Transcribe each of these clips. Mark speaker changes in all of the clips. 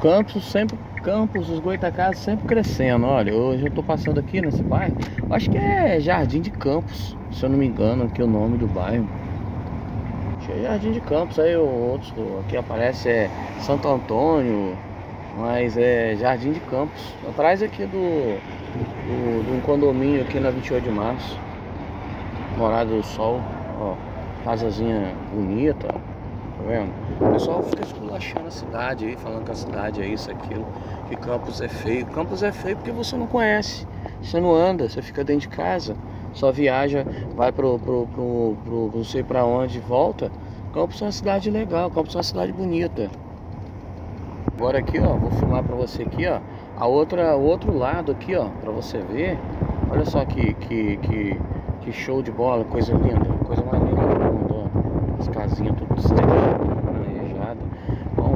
Speaker 1: Campos sempre, Campos, os Goitacazes sempre crescendo. Olha, hoje eu tô passando aqui nesse bairro. Acho que é Jardim de Campos, se eu não me engano, aqui é o nome do bairro. Acho é Jardim de Campos, aí outros aqui aparece é Santo Antônio, mas é Jardim de Campos. Atrás aqui do, do, de um condomínio aqui na 28 de março. Morada do Sol, ó, casazinha bonita, tá vendo? O pessoal fica esculachando a cidade aí, falando que a cidade é isso, aquilo, que Campos é feio. Campos é feio porque você não conhece, você não anda, você fica dentro de casa, só viaja, vai pro, pro, pro, pro não sei pra onde volta. Campos é uma cidade legal, Campos é uma cidade bonita. Agora aqui, ó, vou filmar pra você aqui, ó, a outra, o outro lado aqui, ó, pra você ver. Olha só que, que, que, que show de bola, coisa linda, coisa mais linda do mundo, ó. As casinhas tudo certo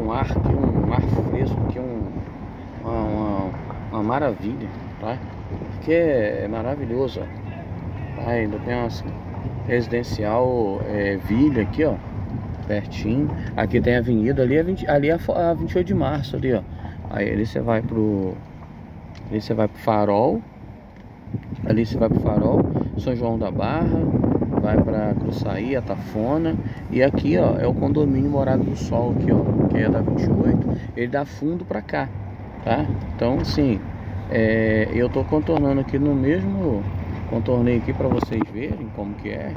Speaker 1: um ar aqui, um ar fresco aqui, um, uma, uma, uma maravilha, tá? Porque é, é maravilhoso, ó. Tá? Ainda tem umas residencial é, Vila aqui, ó, pertinho. Aqui tem a avenida, ali é, 20, ali é a 28 de março, ali, ó. Aí ali você vai pro. Ali você vai pro farol. Ali você vai pro farol, São João da Barra, vai para Cruçaí, Atafona. E aqui, ó, é o condomínio Morado do Sol, aqui, ó, que é da 28. Ele dá fundo para cá, tá? Então, assim, é, eu tô contornando aqui no mesmo contornei aqui para vocês verem como que é.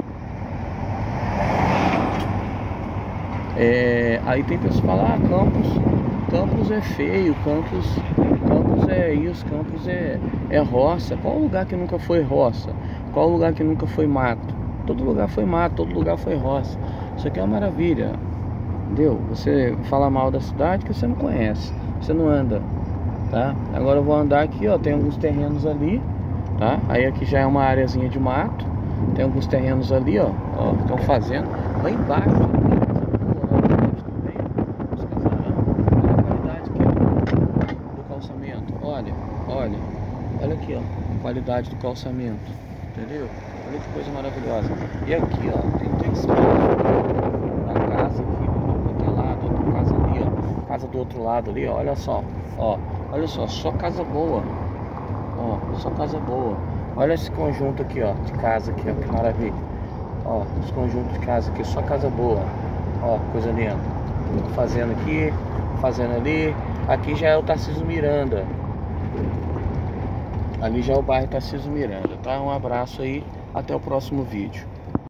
Speaker 1: é. Aí tem pessoas que ah, Campos, Campos é feio, Campos, Campos é isso, Campos é, é roça. Qual lugar que nunca foi roça? Qual lugar que nunca foi mato? Todo lugar foi mato, todo lugar foi roça. Isso aqui é uma maravilha. Entendeu? Você fala mal da cidade que você não conhece. Você não anda. Tá? Agora eu vou andar aqui, ó. Tem alguns terrenos ali. Tá? Aí aqui já é uma áreazinha de mato. Tem alguns terrenos ali, ó. ó estão fazendo. Lá embaixo Olha, olha, olha aqui, ó, a qualidade do calçamento, entendeu? Olha que coisa maravilhosa. E aqui, ó, tem textil da casa aqui, do outro lado, outra casa ali, ó. Casa do outro lado ali, ó, olha só. Ó, olha só, só casa boa. Ó, só casa boa. Olha esse conjunto aqui, ó, de casa aqui, ó, que maravilha. Ó, esse conjunto de casa aqui, só casa boa. Ó, coisa linda. Fazendo aqui, fazendo ali. Aqui já é o Tarcísio Miranda. Ali já é o bairro Tarcísio Miranda, tá? Um abraço aí. Até o próximo vídeo.